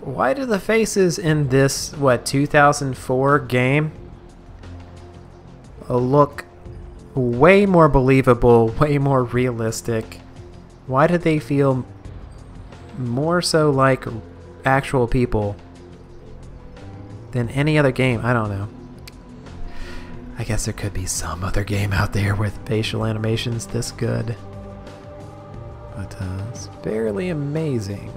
Why do the faces in this, what, 2004 game uh, look way more believable, way more realistic? Why do they feel more so like actual people than any other game? I don't know. I guess there could be some other game out there with facial animations this good. But uh, it's fairly amazing.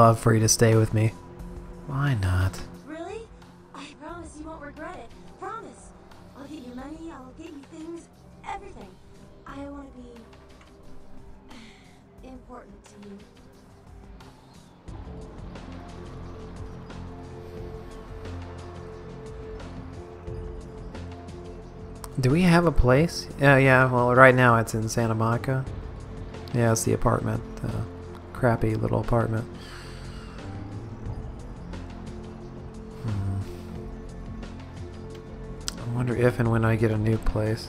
Love for you to stay with me. Why not? Really? I promise you won't regret it. Promise. I'll get you money, I'll get you things, everything. I want to be important to you. Do we have a place? Yeah, yeah. Well, right now it's in Santa Monica. Yeah, it's the apartment. The crappy little apartment. Wonder if and when I get a new place.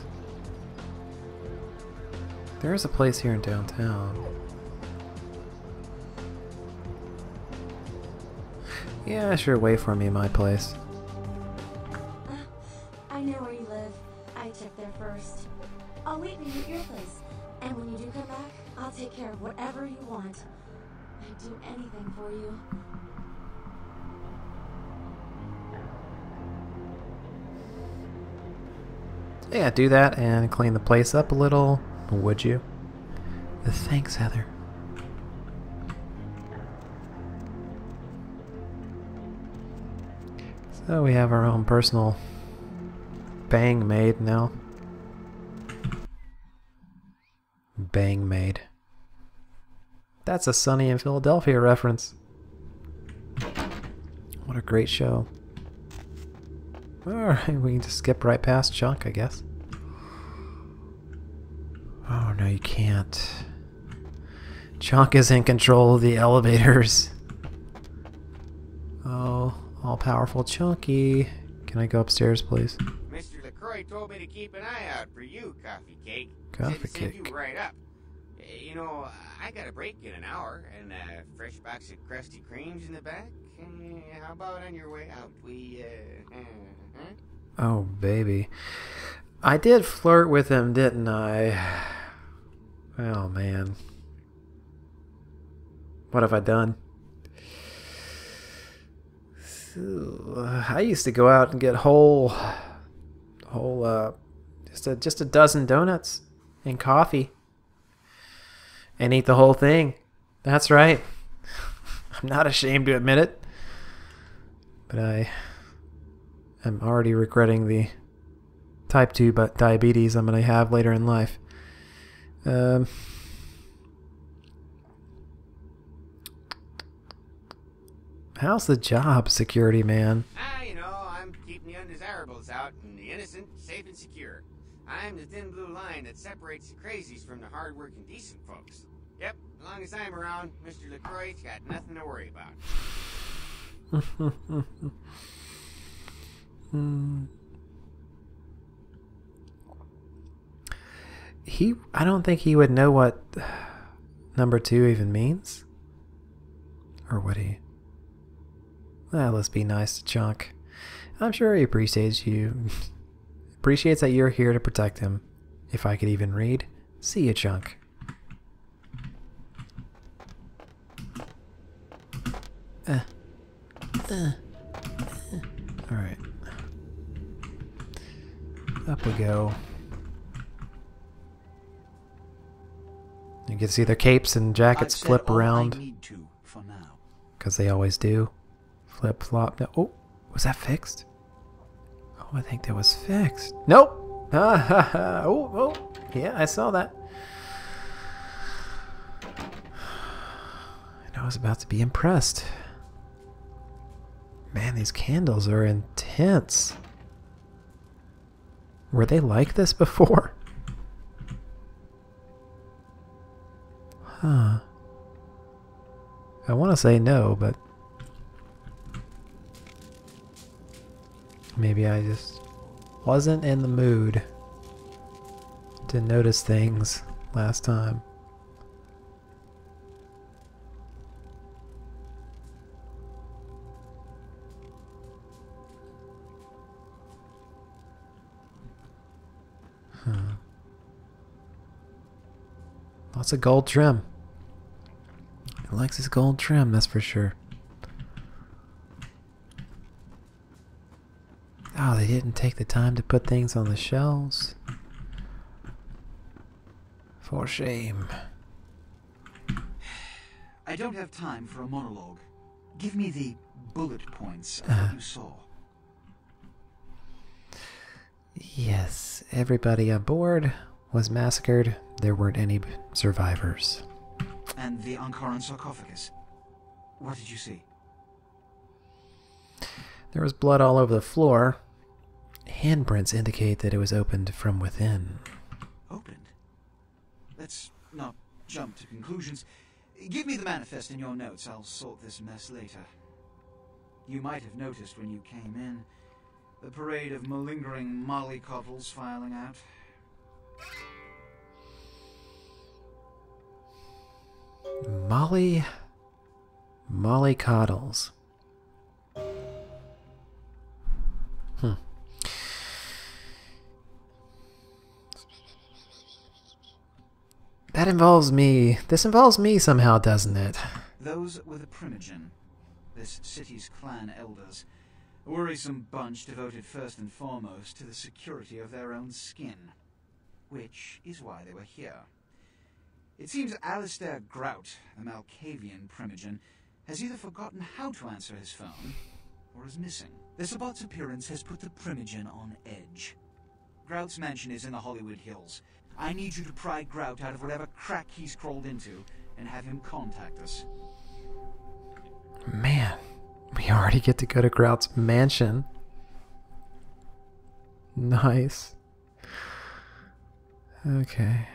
There is a place here in downtown. Yeah, sure. Wait for me, my place. Yeah, do that and clean the place up a little, would you? Thanks, Heather. So we have our own personal bang maid now. Bang maid. That's a Sunny in Philadelphia reference. What a great show. Alright, we can just skip right past Chunk, I guess. Oh, no, you can't. Chunk is in control of the elevators. Oh, all powerful Chunky. Can I go upstairs, please? Mr. LaCroix told me to keep an eye out for you, Coffee Cake. Coffee Said to send Cake. you right up. You know, I got a break in an hour, and a fresh box of Krusty Kremes in the back. How about on your way out? We, uh, uh, huh? Oh, baby. I did flirt with him, didn't I? Oh, man. What have I done? I used to go out and get whole, whole, uh, just a just a dozen donuts and coffee, and eat the whole thing. That's right. I'm not ashamed to admit it, but I am already regretting the type two but diabetes I'm gonna have later in life. Um. How's the job, security man? Ah, you know, I'm keeping the undesirables out and the innocent safe and secure. I'm the thin blue line that separates the crazies from the hard-working, decent folks. Yep, as long as I'm around, Mr. LaCroix's got nothing to worry about. Hmm. He, I don't think he would know what number two even means. Or would he? Well, let's be nice to Chunk. I'm sure he appreciates you. appreciates that you're here to protect him. If I could even read. See you, Chunk. Uh. Uh. Alright. Up we go. You can see their capes and jackets flip all around. need to for now. Because they always do. Flip, flop. No. Oh, was that fixed? Oh, I think that was fixed. Nope. Oh, oh. Yeah, I saw that. And I was about to be impressed. Man, these candles are intense. Were they like this before? Huh. I want to say no, but... Maybe I just wasn't in the mood to notice things last time. Of gold trim. He likes his gold trim, that's for sure. Oh, they didn't take the time to put things on the shelves. For shame. I don't have time for a monologue. Give me the bullet points of what uh-huh. you saw. Yes, everybody on board was massacred. There weren't any survivors. And the Ankaran sarcophagus. What did you see? There was blood all over the floor. Handprints indicate that it was opened from within. Opened. Let's not jump to conclusions. Give me the manifest in your notes. I'll sort this mess later. You might have noticed when you came in the parade of malingering mollycoddles filing out. Molly. Molly Coddles. Hmm. That involves me. This involves me somehow, doesn't it? Those were the Primogen, this city's clan elders. A worrisome bunch devoted first and foremost to the security of their own skin. Which is why they were here. It seems Alistair Grout, a Malkavian Primogen, has either forgotten how to answer his phone, or is missing. The Sabbat's appearance has put the Primogen on edge. Grout's mansion is in the Hollywood Hills. I need you to pry Grout out of whatever crack he's crawled into, and have him contact us. Man, we already get to go to Grout's mansion. Nice. Okay.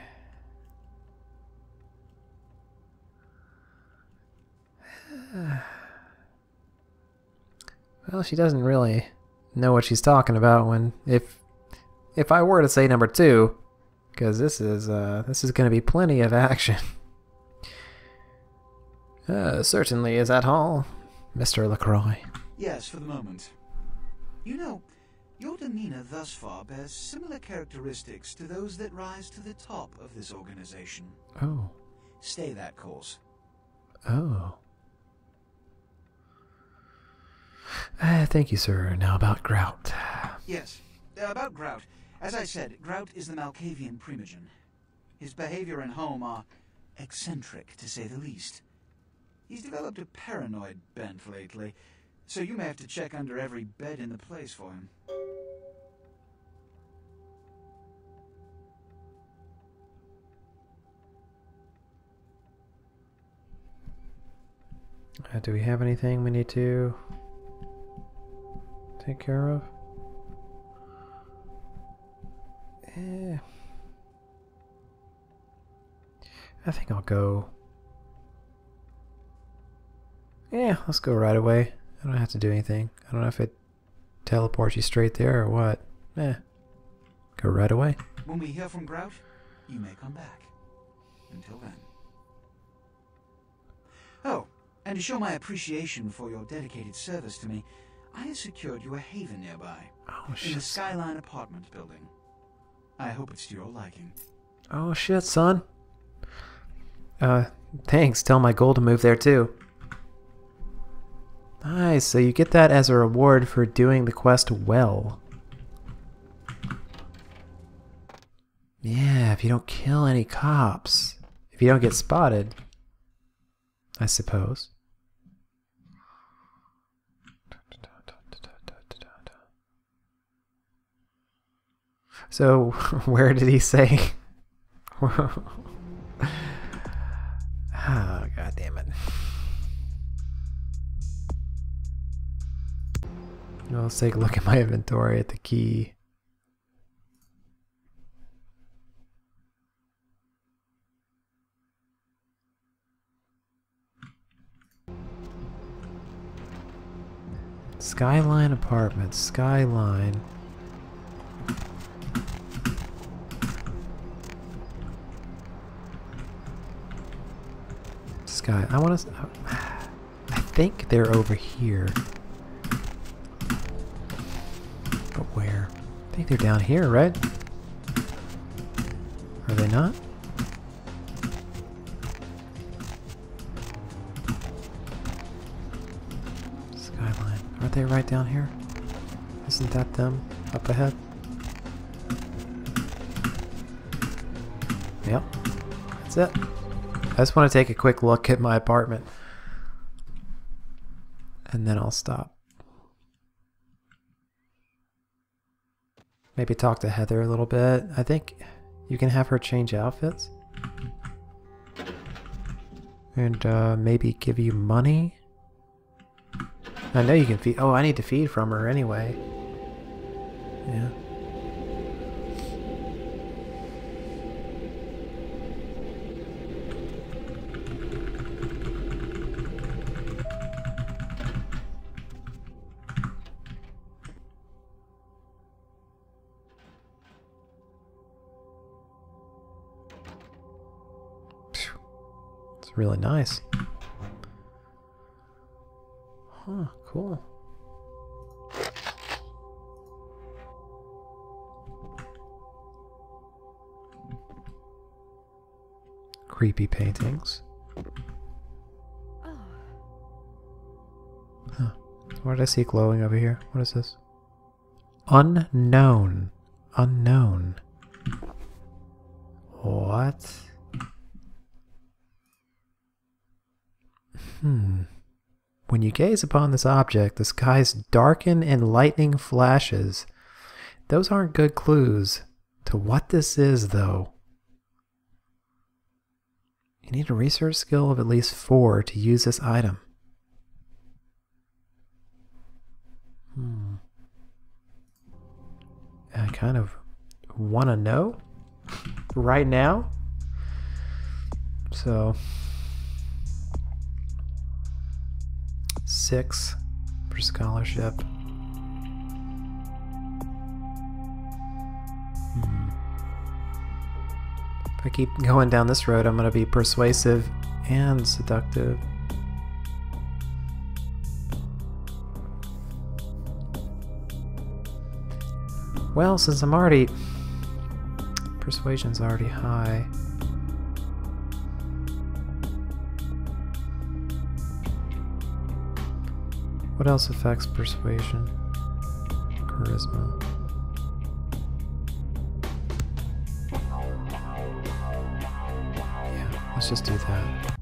Well, she doesn't really know what she's talking about when if if I were to say number 2 because this is uh this is going to be plenty of action. Uh, certainly is that all, Mr. LaCroix. Yes, for the moment. You know, your demeanor thus far bears similar characteristics to those that rise to the top of this organization. Oh. Stay that course. Oh. Uh, thank you, sir. Now about Grout. Yes, uh, about Grout. As I said, Grout is the Malkavian Primogen. His behavior and home are eccentric, to say the least. He's developed a paranoid bent lately, so you may have to check under every bed in the place for him. Uh, do we have anything we need to take care of? Eh. I think I'll go. Yeah, let's go right away. I don't have to do anything. I don't know if it teleports you straight there or what. Eh. Go right away. When we hear from Grout, you may come back. Until then. Oh, and to show my appreciation for your dedicated service to me, I have secured you a haven nearby. Oh in the. Skyline apartment building. I hope it's to your liking. Oh shit, son. Uh, thanks. Tell my ghoul to move there too. Nice. So you get that as a reward for doing the quest well. Yeah, if you don't kill any cops. If you don't get spotted. I suppose. So, where did he say? oh, god damn it. Let's take a look at my inventory at the key. Skyline Apartments, Skyline. Sky. I want to. Uh, I think they're over here. But where? I think they're down here, right? Are they not? Skyline. Aren't they right down here? Isn't that them up ahead? Yep. That's it. I just want to take a quick look at my apartment. And then I'll stop. Maybe talk to Heather a little bit. I think you can have her change outfits. And uh, maybe give you money. I know you can feed. Oh, I need to feed from her anyway. Yeah. Really nice. Huh, cool. Creepy paintings. Huh. What did I see glowing over here? What is this? Unknown. Unknown. What? Hmm. When you gaze upon this object, the skies darken and lightning flashes. Those aren't good clues to what this is, though. You need a research skill of at least four to use this item. Hmm. I kind of want to know right now. So, six for scholarship. Hmm. If I keep going down this road, I'm going to be persuasive and seductive. Well, since I'm already... Persuasion's already high. What else affects persuasion? Charisma. Yeah, let's just do that.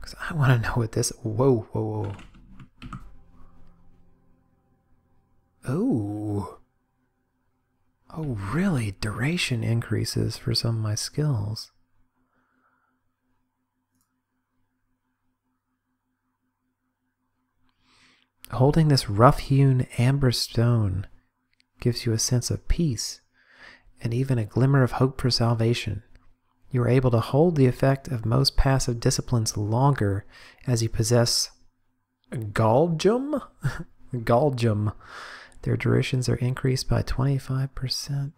Because I want to know what this... Whoa, whoa, whoa. Oh. Oh, really? Duration increases for some of my skills. Holding this rough-hewn amber stone gives you a sense of peace and even a glimmer of hope for salvation. You are able to hold the effect of most passive disciplines longer as you possess Galdjum? Galdjum. Their durations are increased by 25%.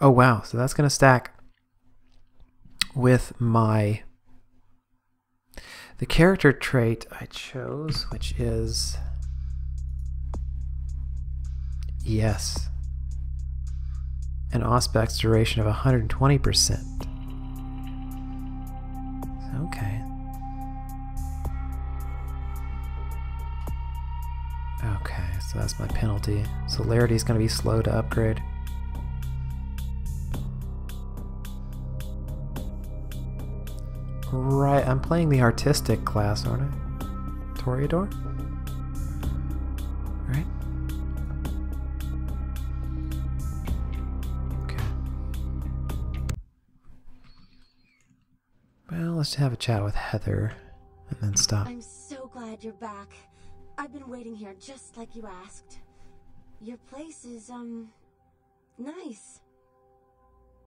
Oh, wow. So that's going to stack with my the character trait I chose, which is yes, an Auspex duration of 120%. Okay. Okay, so that's my penalty. Celerity is going to be slow to upgrade. Right, I'm playing the artistic class, aren't I? Toreador? Right? Okay. Well, let's have a chat with Heather and then stop. I'm so glad you're back. I've been waiting here just like you asked. Your place is, um, nice.